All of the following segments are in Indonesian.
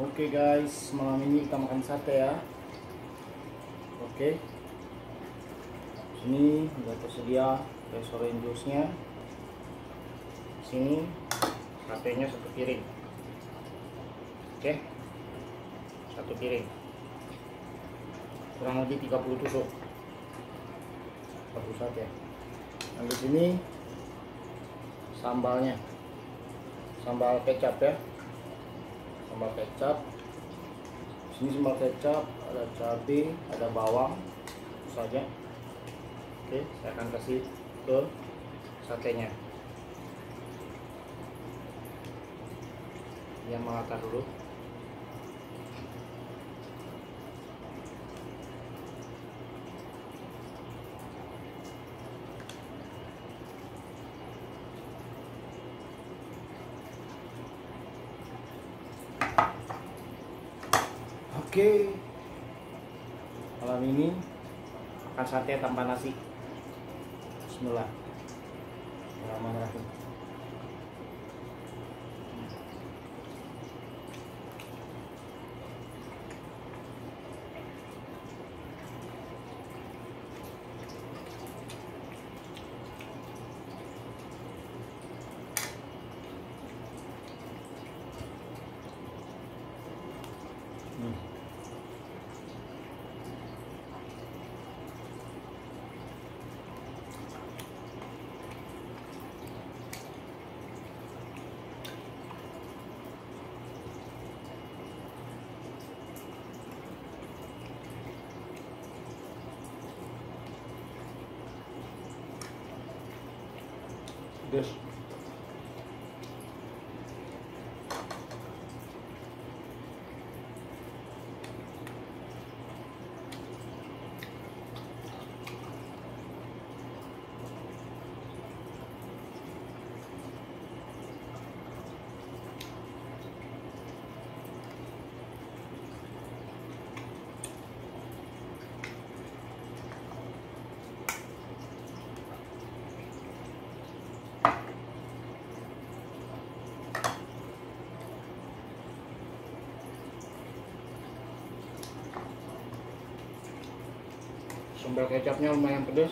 Oke guys, malam ini kita makan sate ya. Oke. Sini udah tersedia restoran jusnya. Sini satenya satu piring. Oke. Satu piring. Kurang lebih 30 tusuk. Satu sate. Di sini sambalnya. Sambal kecap ya sambal kecap. Sini sambal kecap ada cabai ada bawang saja. Oke saya akan kasih ke satenya. Yang mengakar dulu Oke. Malam ini makan sate tanpa nasi. Bismillah. Bismillahirrahmanirrahim. Pedas. Sambal kecapnya lumayan pedas.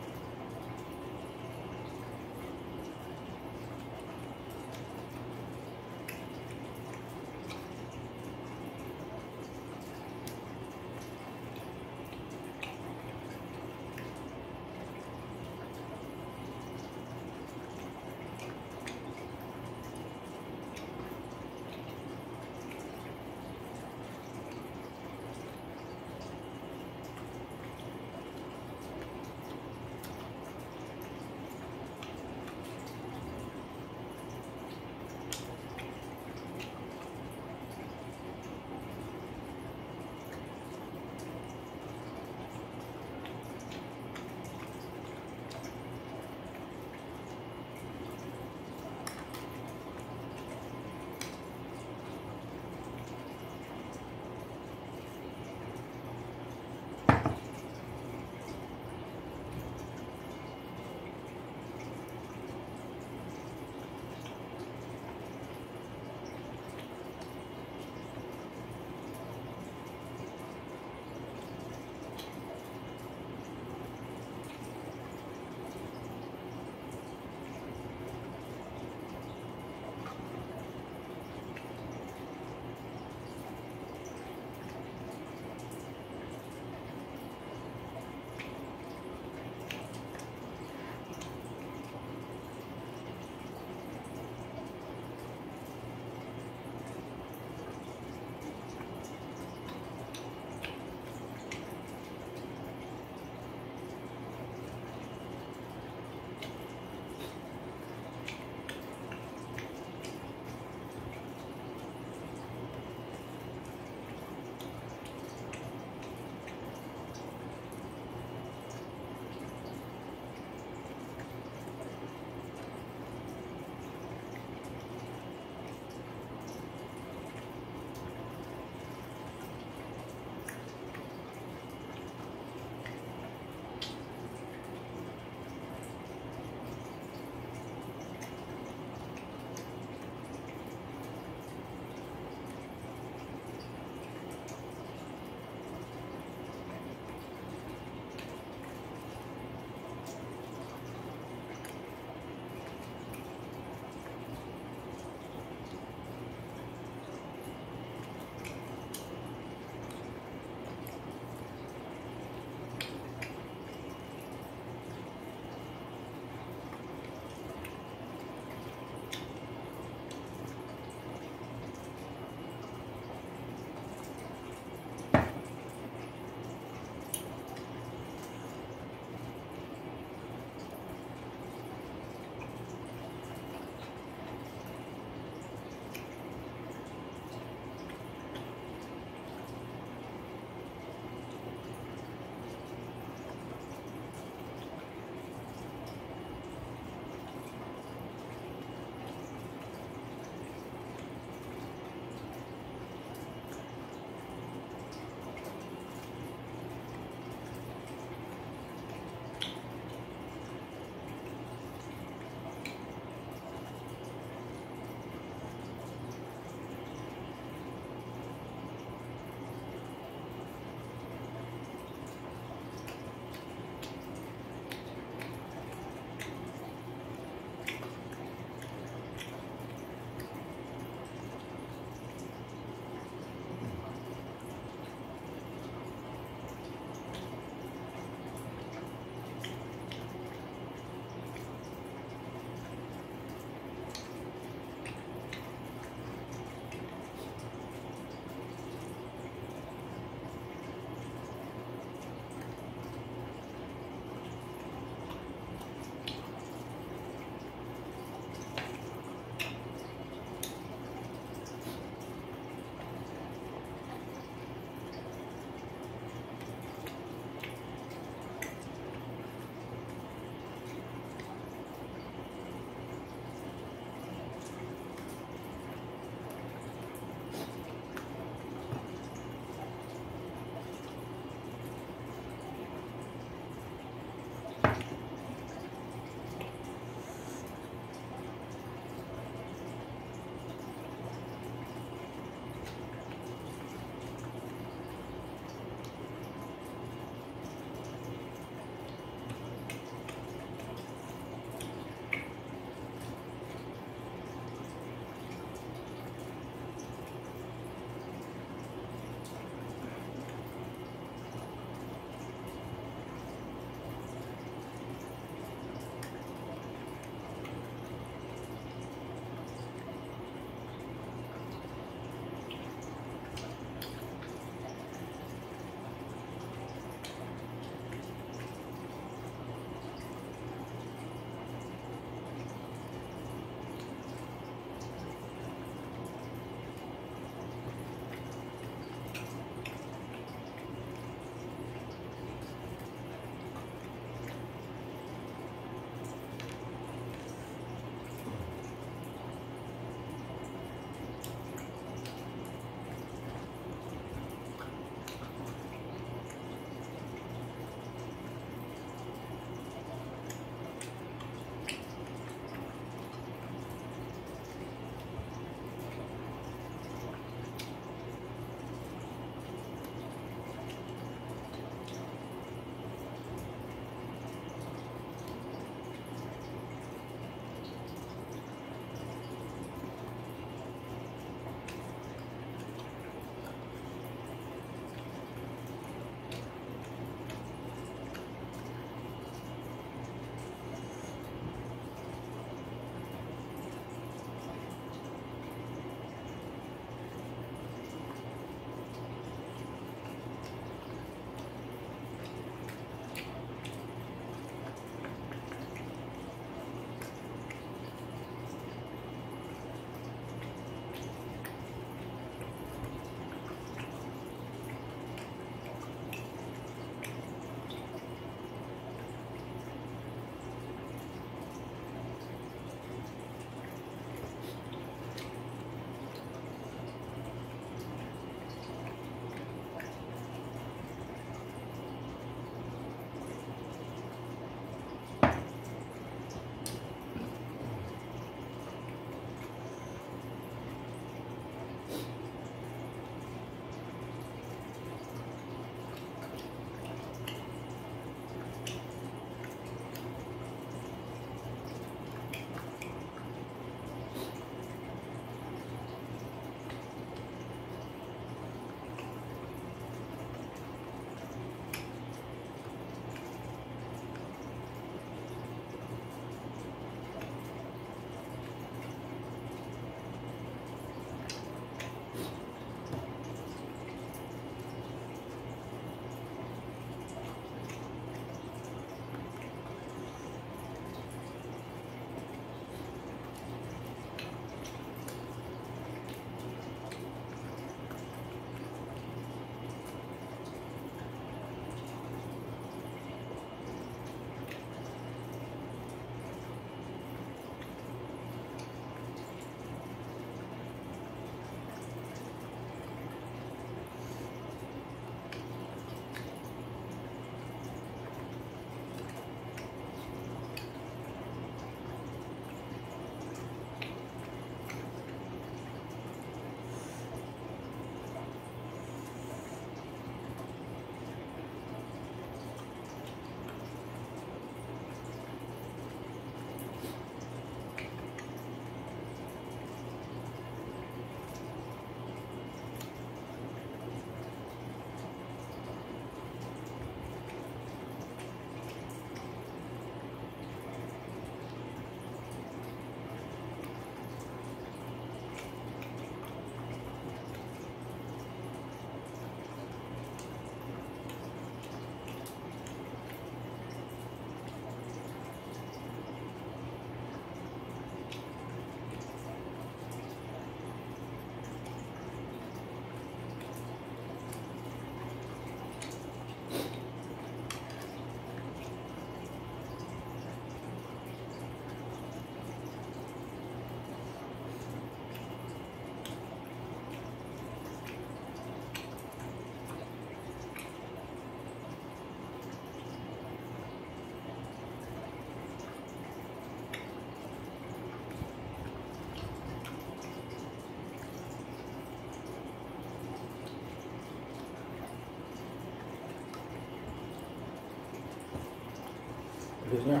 Pedasnya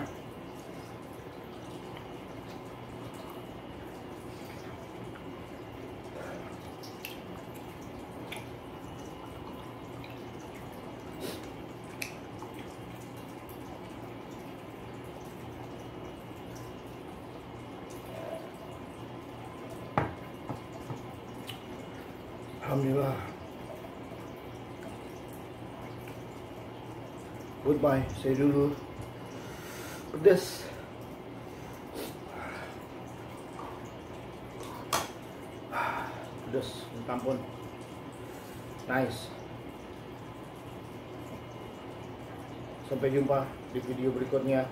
Alhamdulillah. Goodbye. Saya dulu. Pedas. Pedas, minta ampun. Nice. Sampai jumpa di video berikutnya.